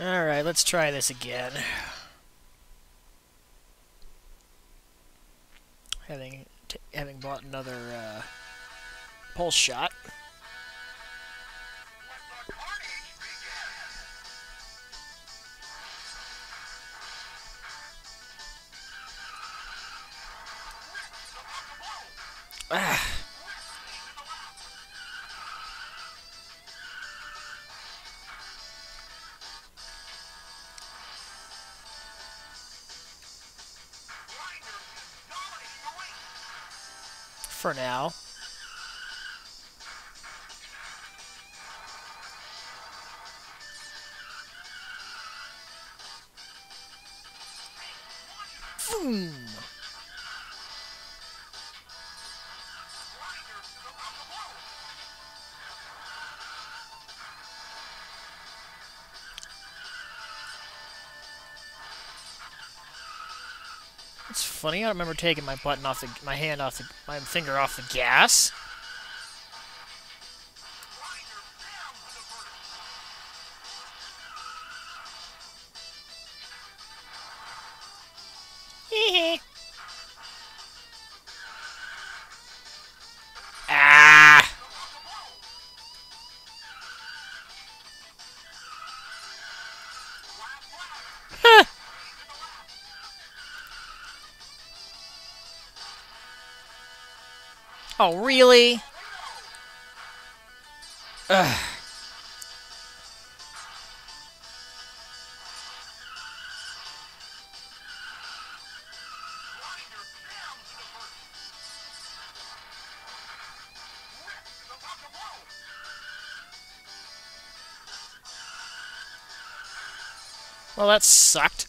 Alright, let's try this again. Having having bought another uh, pulse shot. For now. It's funny. I don't remember taking my button off the my hand off the my finger off the gas. Oh, really? Ugh. Well, that sucked.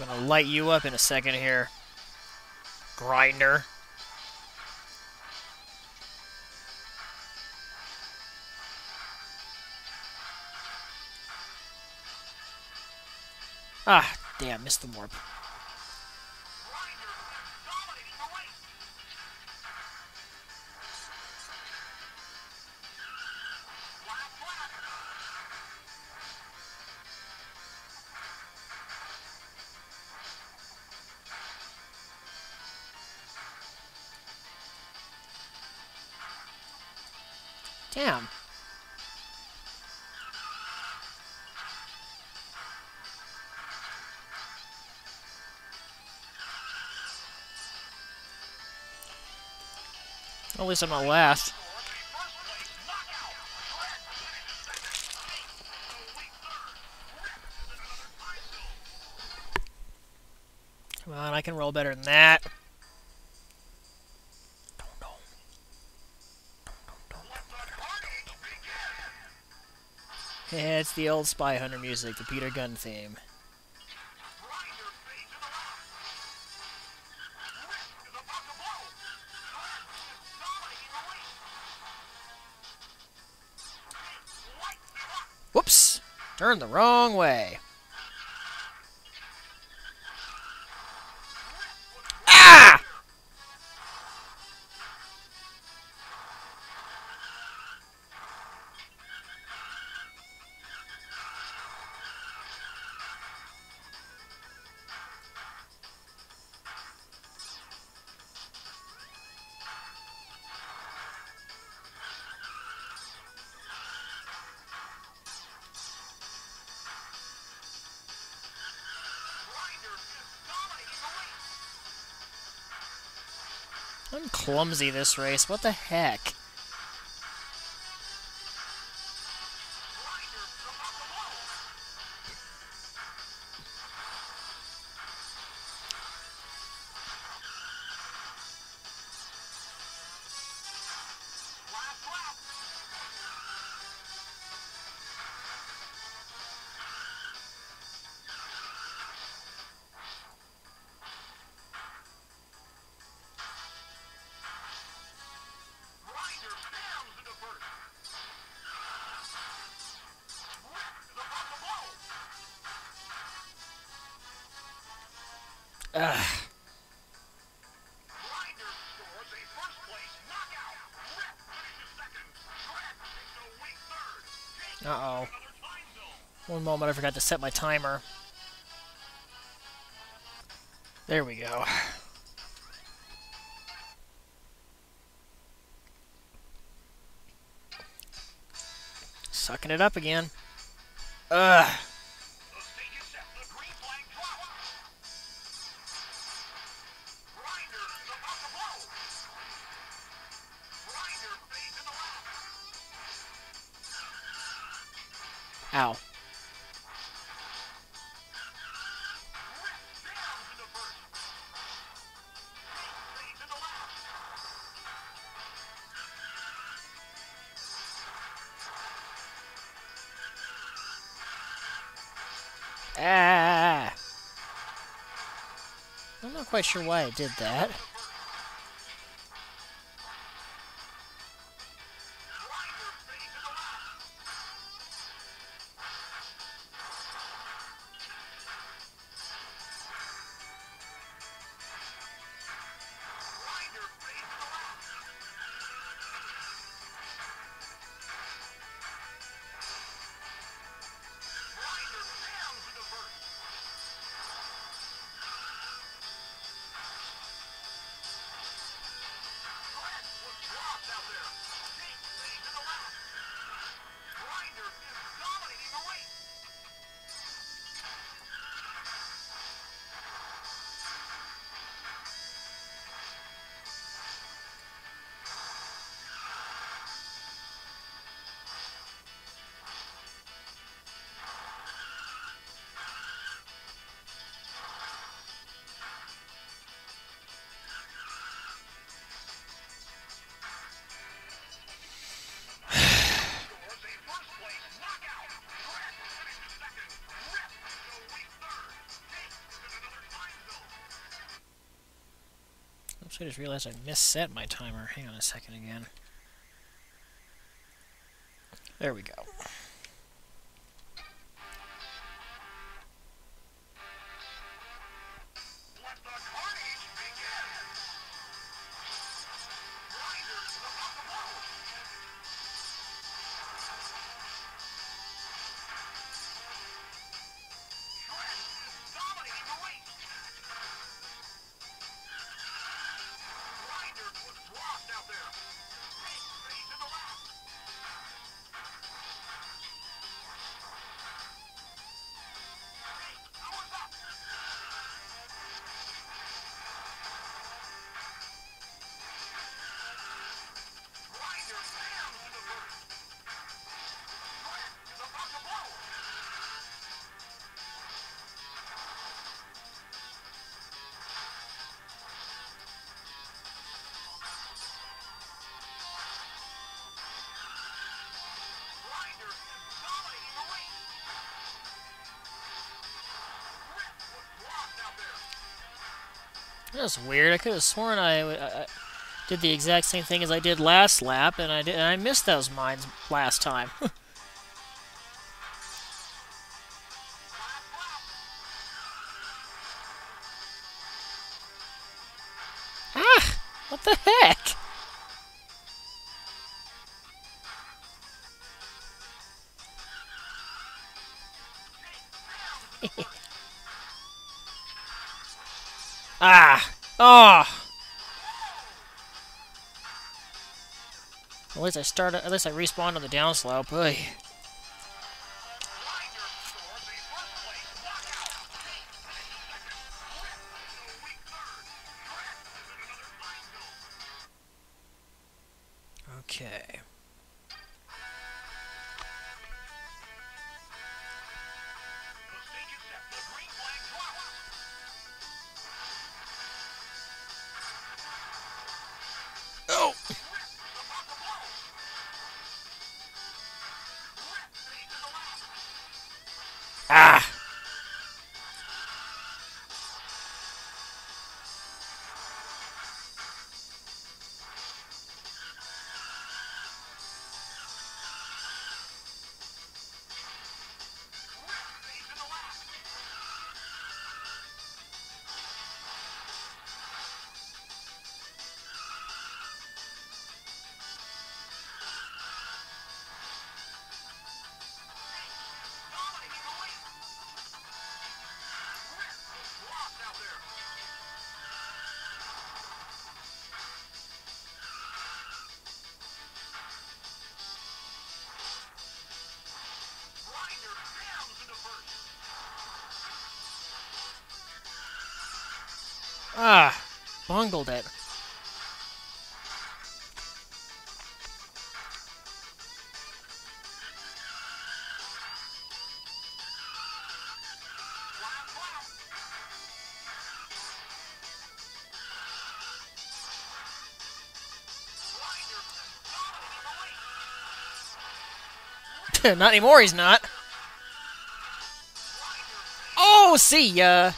I'm gonna light you up in a second here. Grinder. Ah, damn, missed the warp. Damn. At least I'm not last. Come on, I can roll better than that. It's the old Spy Hunter music, the Peter Gunn theme. Whoops! Turned the wrong way. I'm clumsy this race. What the heck? Ugh. Uh-oh. One moment I forgot to set my timer. There we go. Sucking it up again. Ugh. Ow. Ah! I'm not quite sure why I did that. I just realized I misset my timer. Hang on a second again. There we go. That's weird. I could have sworn I, I, I, did the exact same thing as I did last lap, and I did, and I missed those mines last time. ah! What the heck? At least I started. At least I respawned on the downslope. Oy. Ah! Bungled it. not anymore, he's not. Oh, see ya!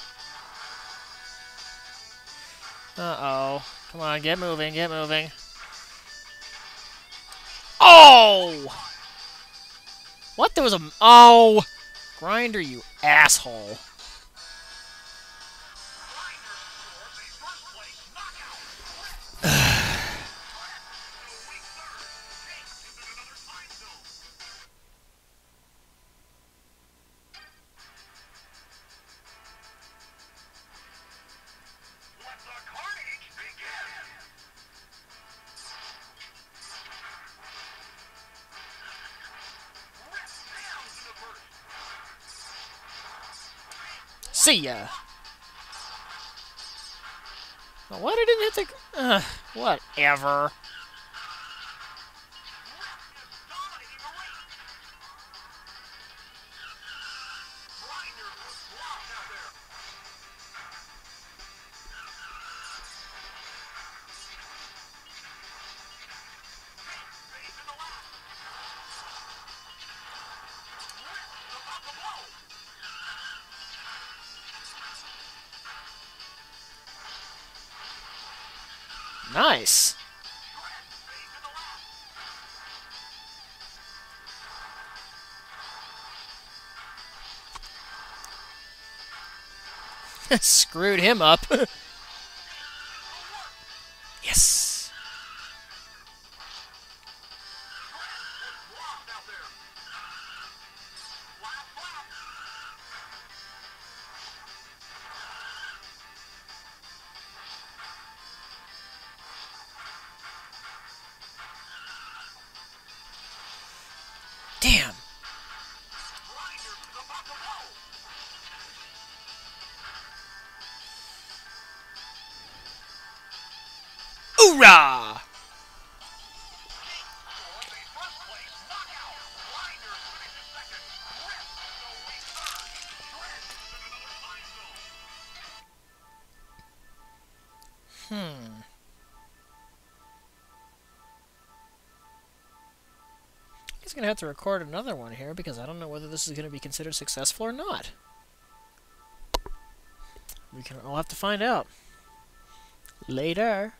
Uh-oh. Come on, get moving, get moving. Oh! What? There was a... Oh! Grinder, you asshole. See ya. Why didn't hit the... Uh, whatever. Nice. Screwed him up. Damn. He's going to have to record another one here because I don't know whether this is going to be considered successful or not. We can all have to find out. Later.